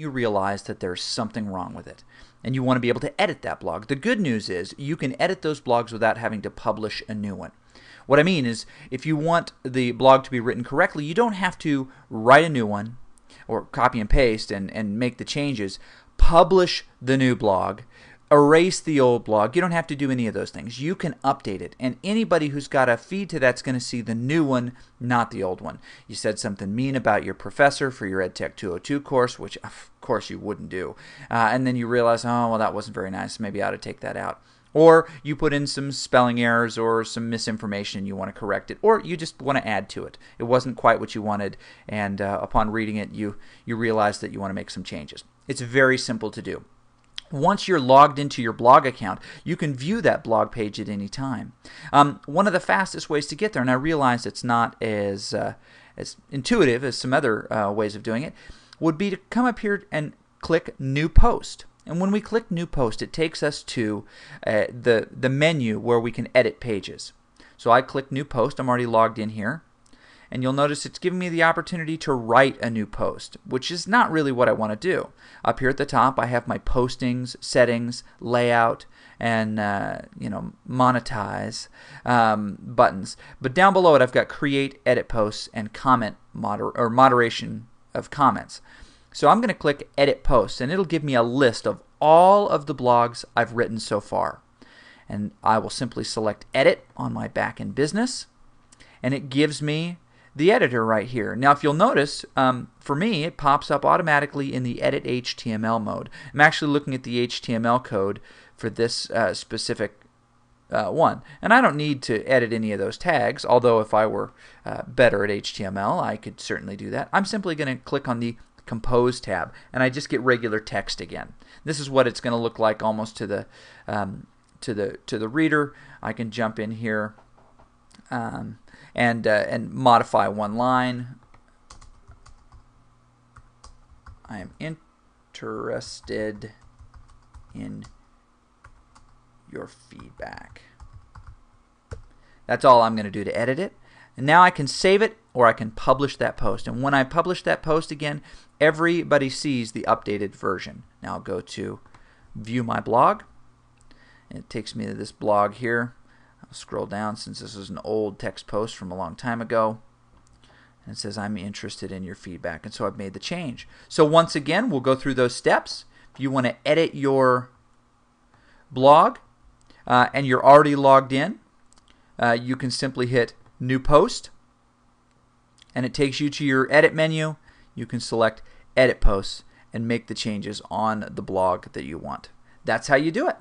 you realize that there's something wrong with it and you want to be able to edit that blog. The good news is you can edit those blogs without having to publish a new one. What I mean is, if you want the blog to be written correctly, you don't have to write a new one or copy and paste and, and make the changes. Publish the new blog, erase the old blog. You don't have to do any of those things. You can update it. And anybody who's got a feed to that's going to see the new one, not the old one. You said something mean about your professor for your EdTech 202 course, which of course you wouldn't do. Uh, and then you realize, oh, well, that wasn't very nice. Maybe I ought to take that out. Or you put in some spelling errors or some misinformation, you want to correct it, or you just want to add to it. It wasn't quite what you wanted, and uh, upon reading it, you, you realize that you want to make some changes. It's very simple to do. Once you're logged into your blog account, you can view that blog page at any time. Um, one of the fastest ways to get there, and I realize it's not as, uh, as intuitive as some other uh, ways of doing it, would be to come up here and click New Post. And when we click New Post, it takes us to uh, the, the menu where we can edit pages. So I click New Post. I'm already logged in here and you'll notice it's giving me the opportunity to write a new post, which is not really what I want to do. Up here at the top, I have my postings, settings, layout, and uh, you know monetize um, buttons. But down below it, I've got create, edit posts, and comment moder or moderation of comments. So I'm going to click edit posts, and it'll give me a list of all of the blogs I've written so far. And I will simply select edit on my back in business, and it gives me the editor right here. Now, if you'll notice, um, for me, it pops up automatically in the Edit HTML mode. I'm actually looking at the HTML code for this uh, specific uh, one. And I don't need to edit any of those tags, although if I were uh, better at HTML, I could certainly do that. I'm simply going to click on the Compose tab, and I just get regular text again. This is what it's going to look like almost to the um, to the to the reader. I can jump in here. Um, and uh, and modify one line. I am interested in your feedback. That's all I'm going to do to edit it. And now I can save it or I can publish that post. And when I publish that post again, everybody sees the updated version. Now I'll go to view my blog. And it takes me to this blog here. Scroll down since this is an old text post from a long time ago. And it says, I'm interested in your feedback. And so I've made the change. So once again, we'll go through those steps. If you want to edit your blog uh, and you're already logged in, uh, you can simply hit New Post. And it takes you to your edit menu. You can select Edit Posts and make the changes on the blog that you want. That's how you do it.